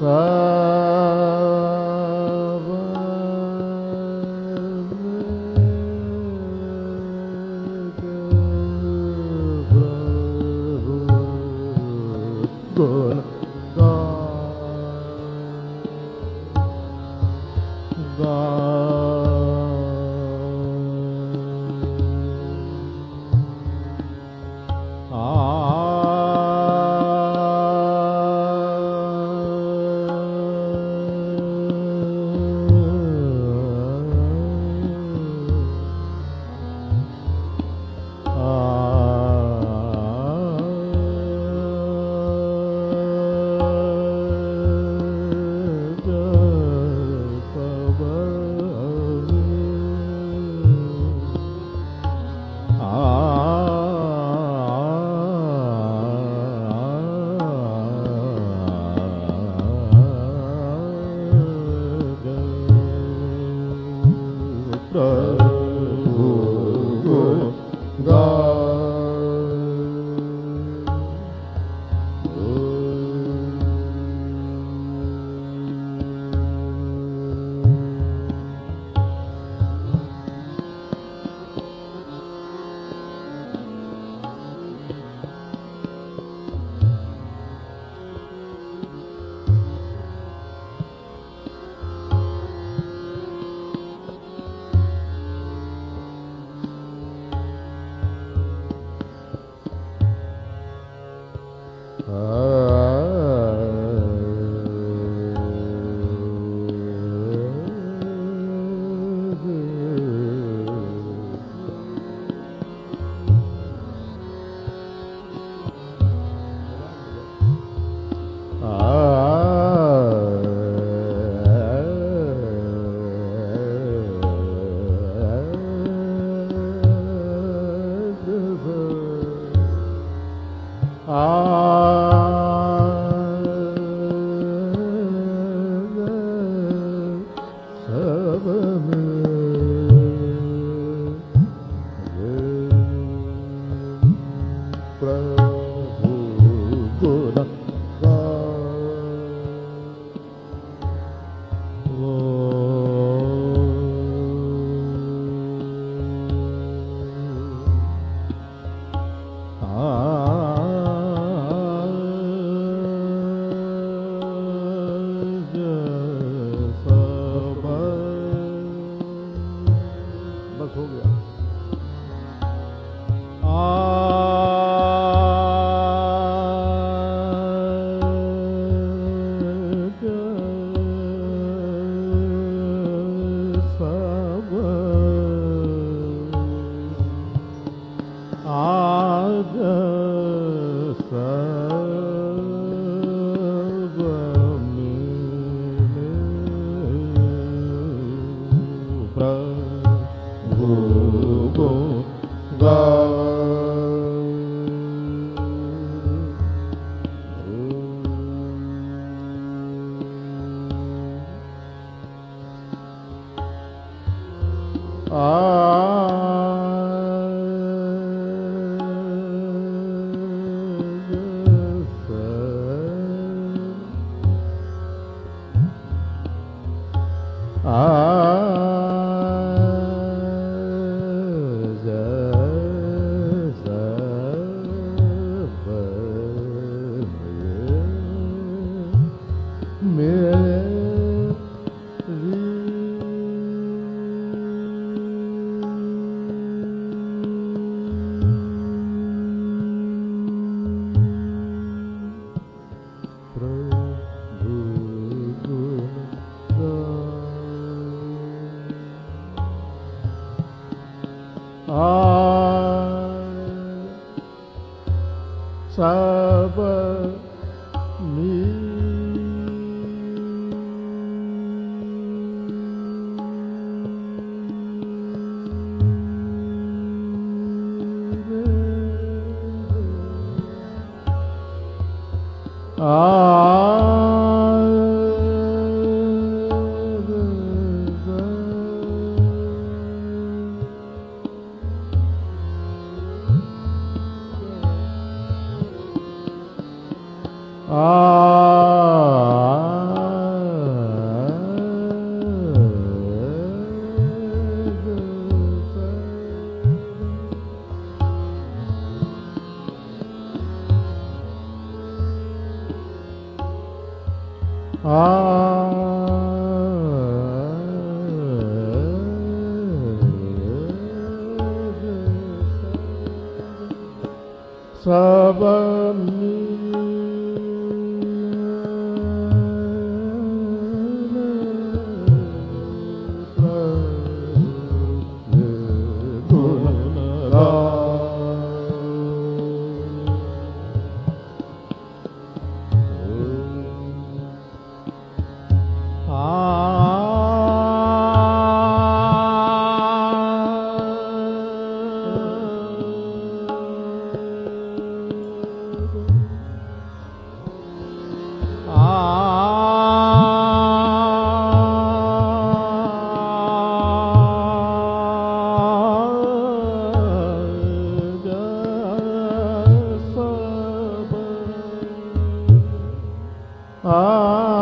和 Ah. 아.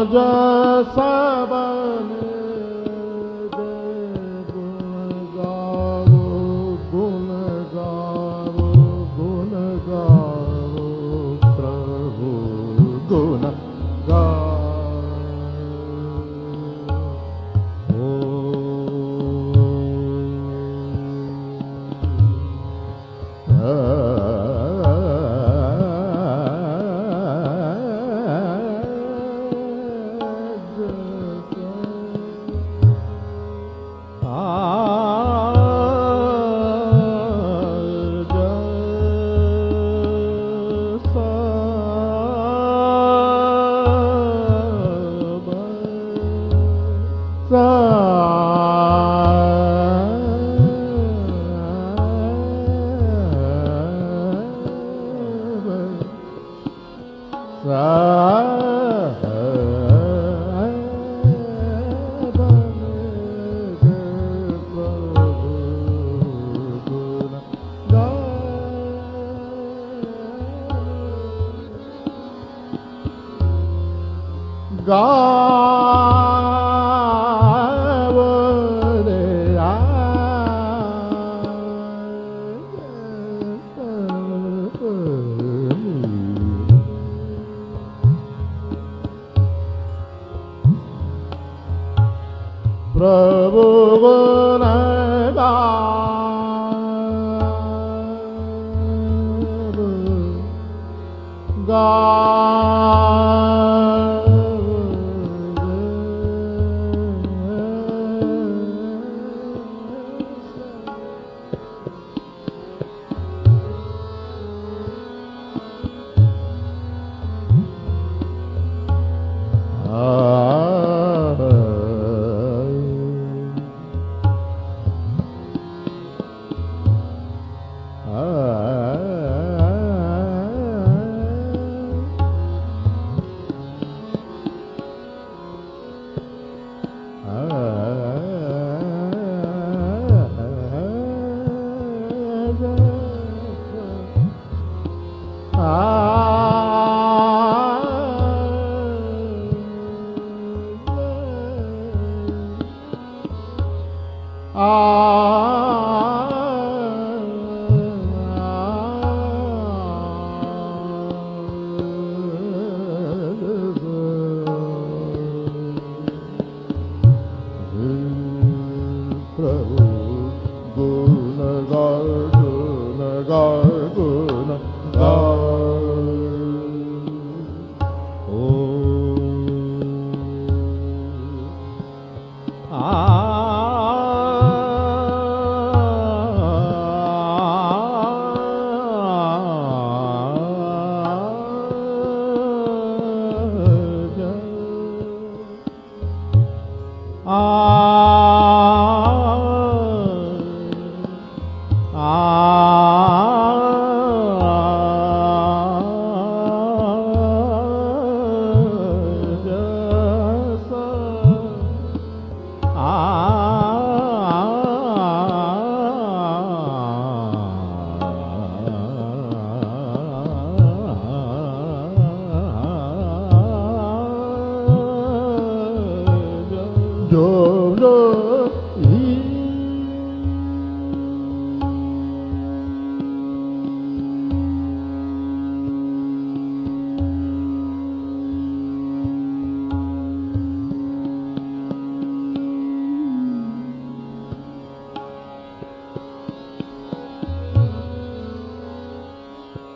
प्रभु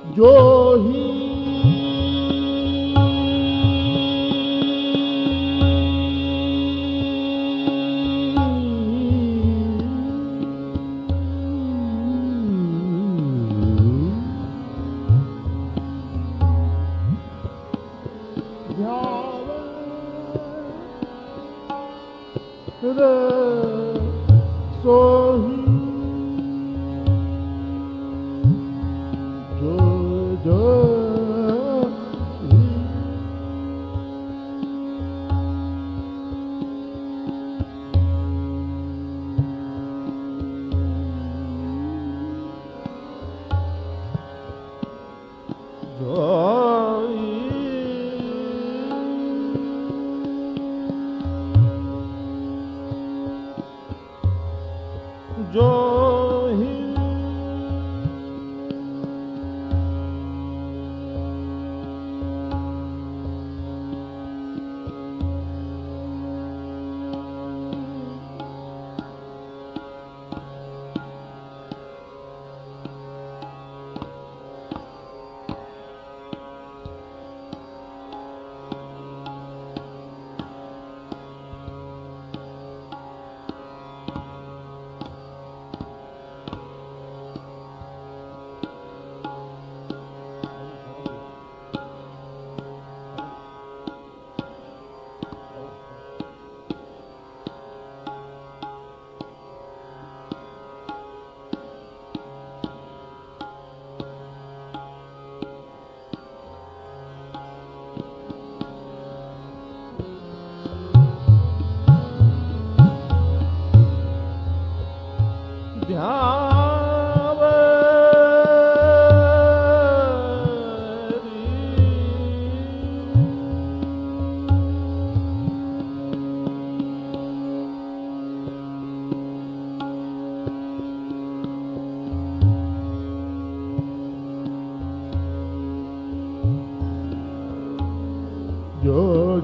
جو ہی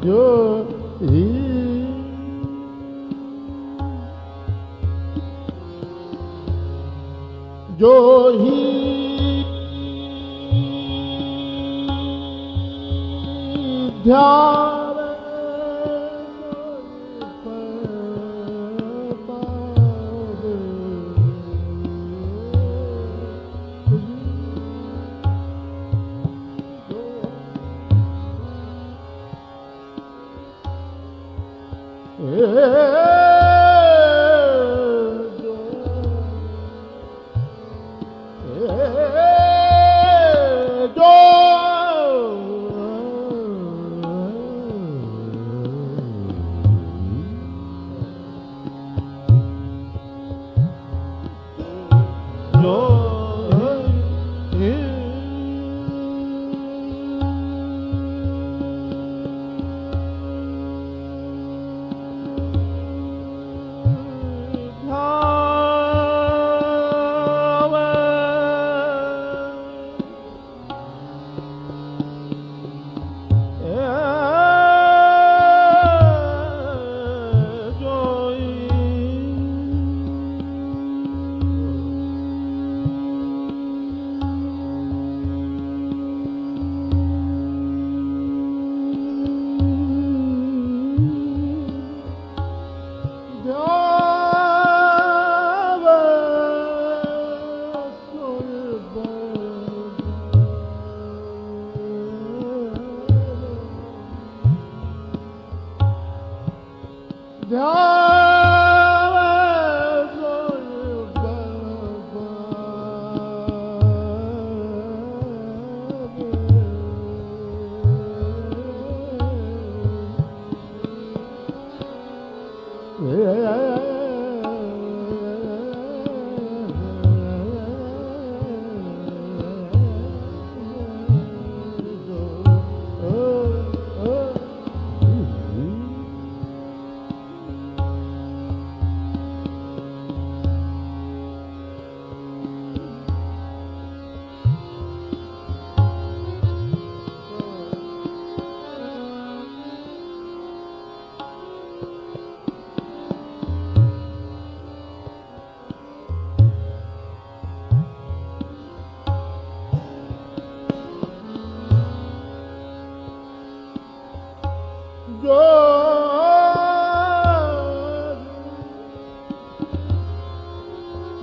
Dios.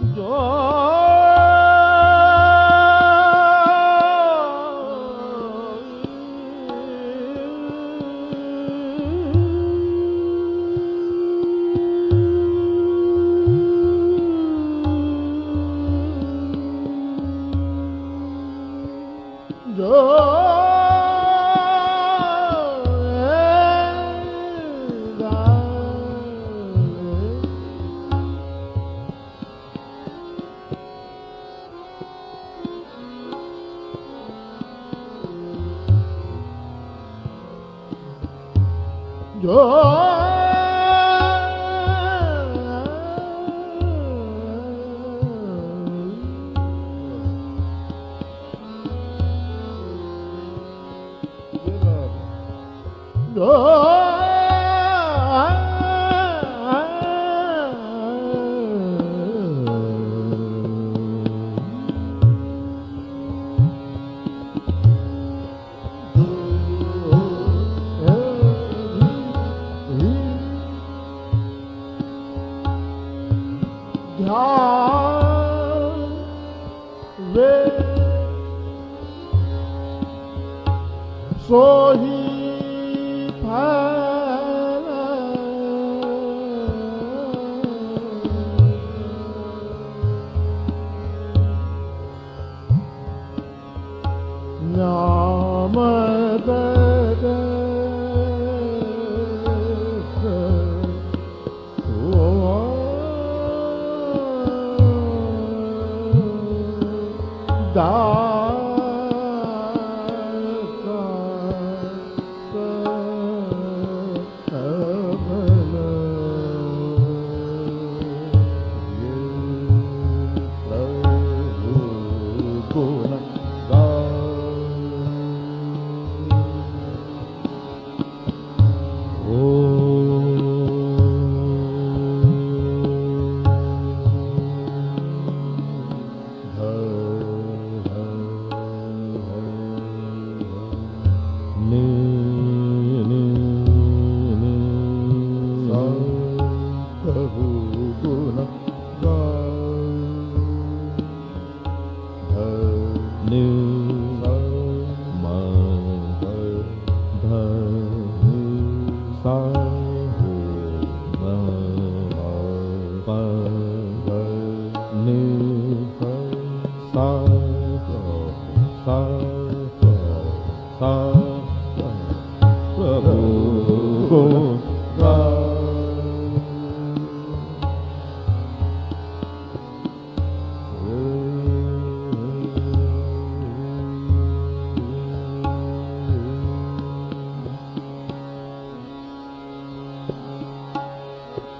Oh.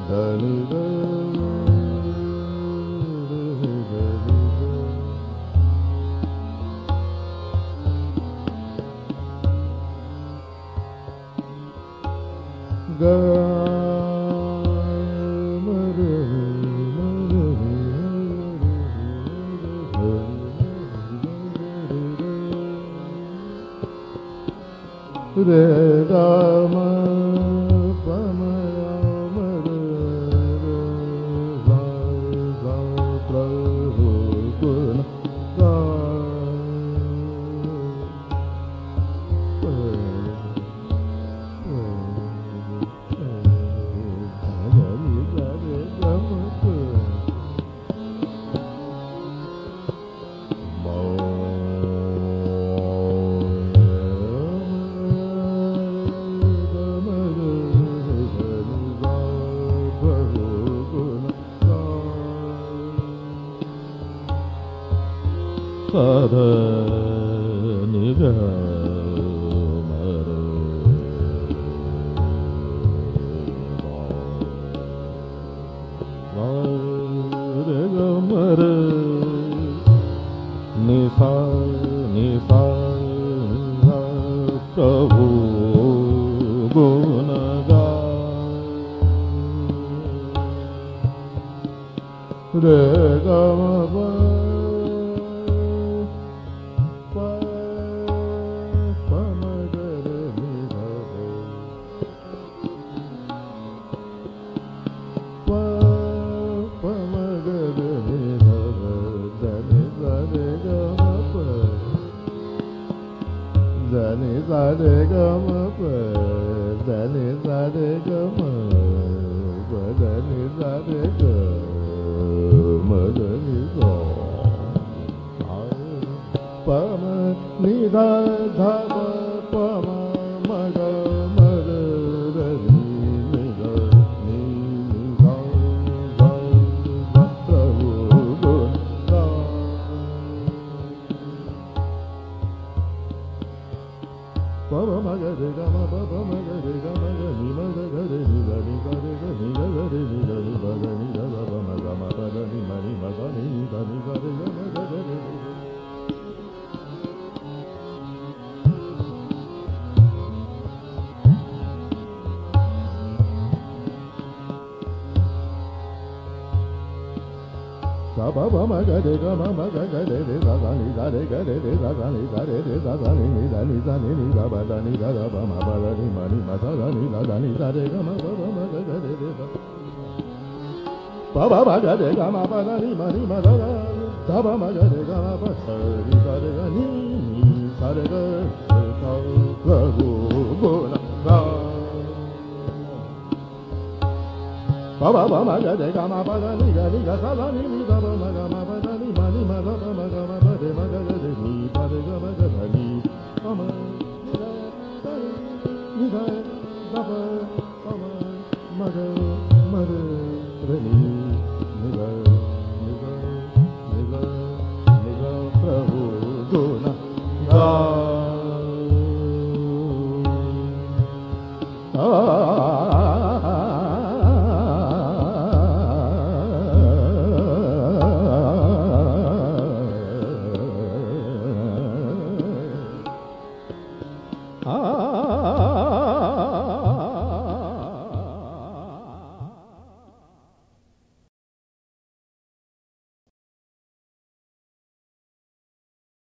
da da 他的那个 ni ga re ga ma ba da ni ma ni ma da da sa ba ma ga re ga ma ba sa ni sa re ga ni ni sa re ga sa ga gu gu na ga ba ba ba ma ga re ga ma ba da ni ga ni ga sa da ni ni da ba ma ga ma ba da ni ma ni ma da ba ma ga ma ba re ma ga ga re ni ba re ga ma ga da ni ba ma ni da da da da ba ba ma ma ga ma re ni ga